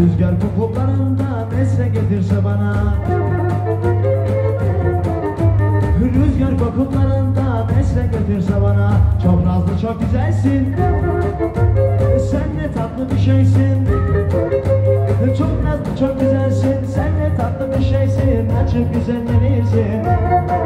Rüzgar ufuklarında nesne getirse bana. Rüzgar kokuklarında nesne getirse bana. Çok nazlı çok güzelsin. Sen ne tatlı bir şeysin. Çok nazlı çok güzelsin. Sen ne tatlı bir şeysin. Açıp güzellenirsin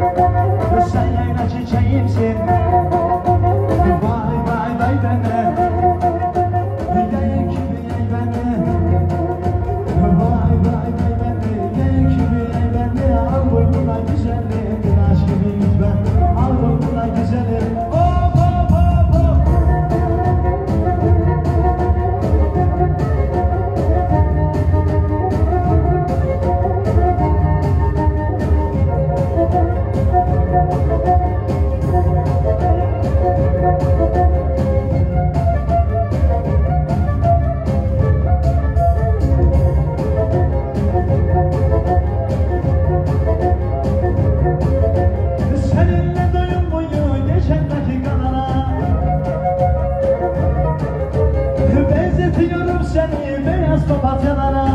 seni beyaz papatyalara.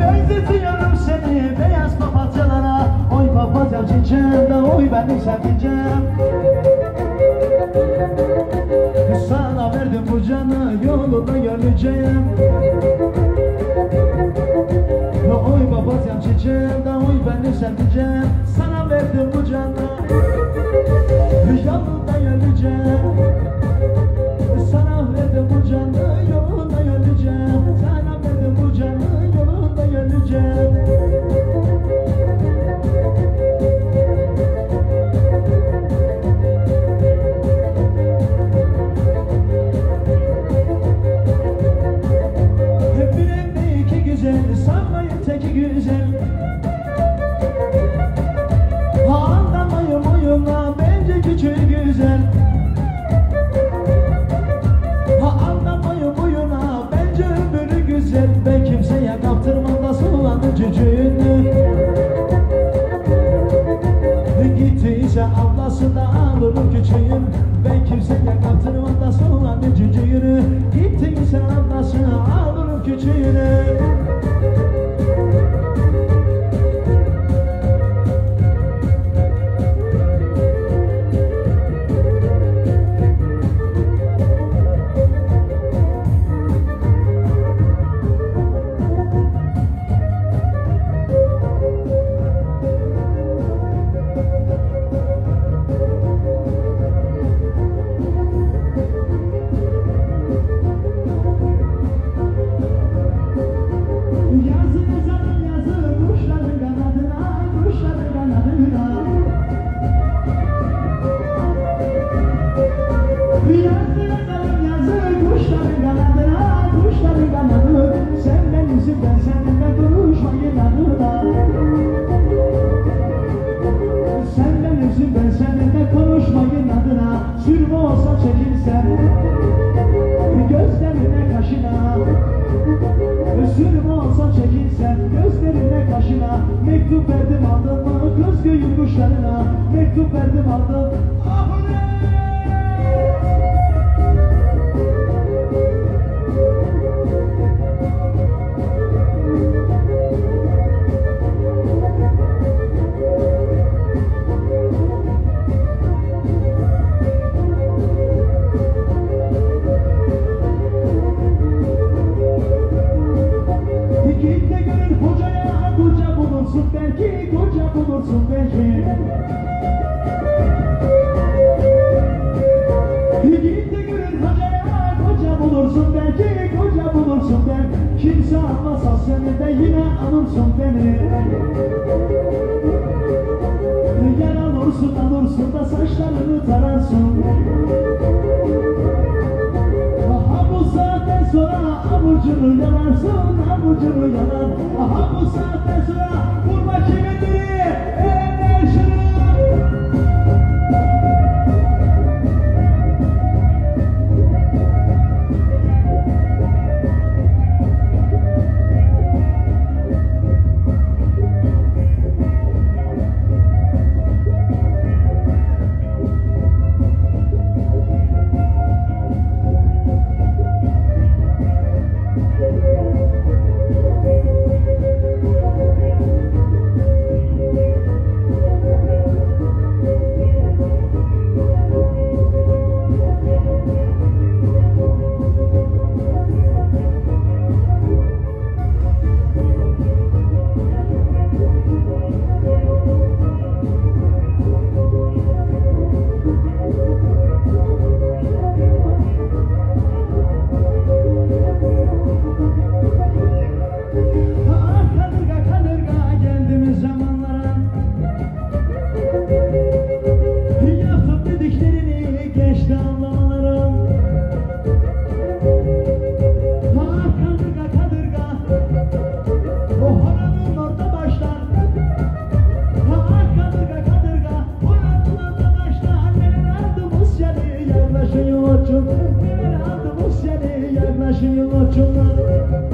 Benzetiyorum seni beyaz papatyalara. Oy papatyam çiçeğimde oy benim sevdiceğim Sana verdim bu canı yolunu göreceğim. Oy papatyam çiçeğimde oy benim sevdiceğim Sana verdim bu canı. Yalnız güzel. to Berlin aldım seni de yine alırsın beni. Yer alırsın alırsın da saçlarını tararsın. Aha bu saatten sonra avucunu yalarsın avucunu yalar. Aha bu saatten sonra vurma kimi 中文字幕志愿者。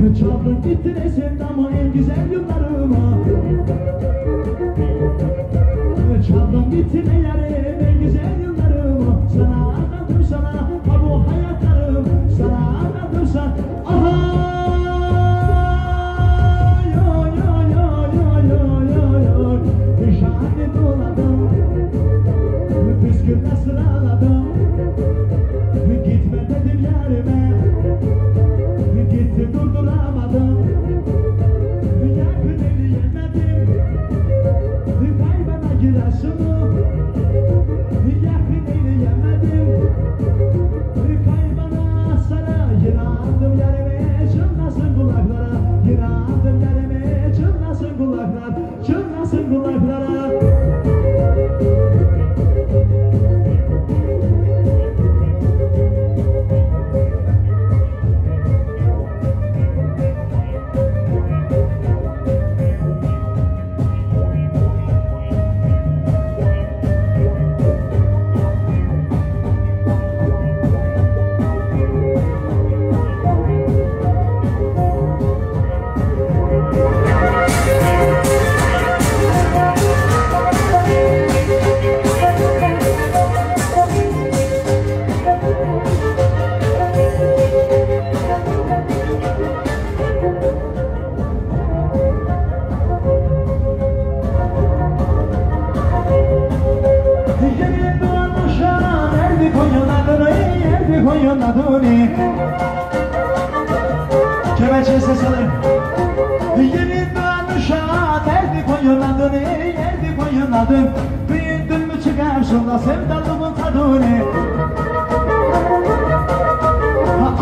Çalıp gitti de sevdamı en güzel yıllarıma. Çaldım gitti de yarim Kemençe ses alın. Yeniden uşağa derdi koyunladın, derdi koyunladın. Büyüdün mü çıkar şuna sevdalımın tadını.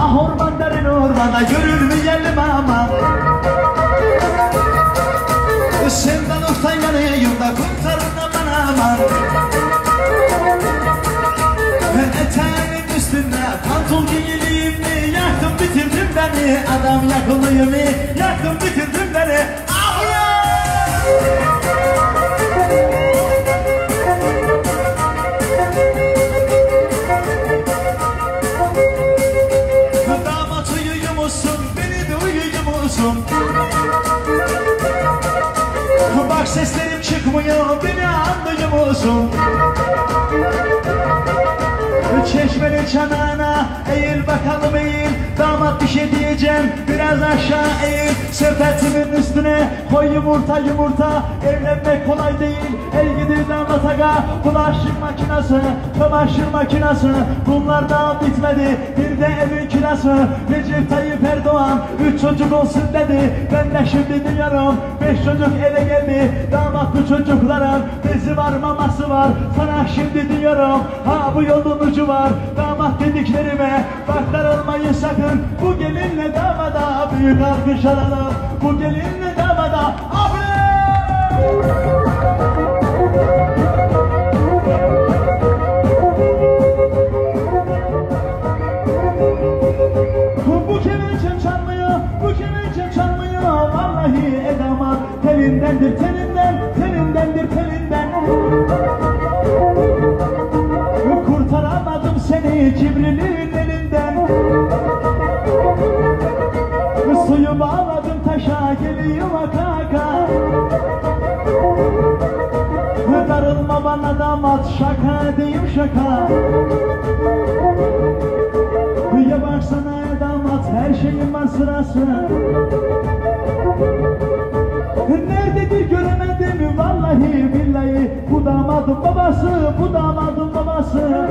Ah orman derin ormana görür mü yerlim ama. Sevdan oftan yanayım da kurtarın aman aman. Beni adam yakılıyım mi Yaktın bitirdin beni Ah ya! Damat uyuyor musun? Beni de uyuyor musun? Bak seslerim çıkmıyor, beni anlıyor musun? Çeşmenin çanağına eğil bakalım eğil. Damat bir şey diyeceğim. Biraz aşağı eğil. Sepetimin üstüne koy yumurta yumurta. Evlenmek kolay değil. El gidi damat aga. Bulaşık makinası, çamaşır makinası. Bunlar da bitmedi bir evin kirası Recep Tayyip Erdoğan. Üç çocuk olsun dedi Ben de şimdi diyorum beş çocuk eve geldi Damat bu çocukların. Bezi var maması var Sana şimdi diyorum. Ha bu yolun ucu var. Damat dediklerime bak darılmayın sakın. Bu gelinle damada büyük alkış alalım. Bu gelinle damada abi Damat şaka değil şaka. Ya baksana damat her şeyin var sırası. Nerededir göremedim vallahi billahi. Bu damadın babası bu damadın babası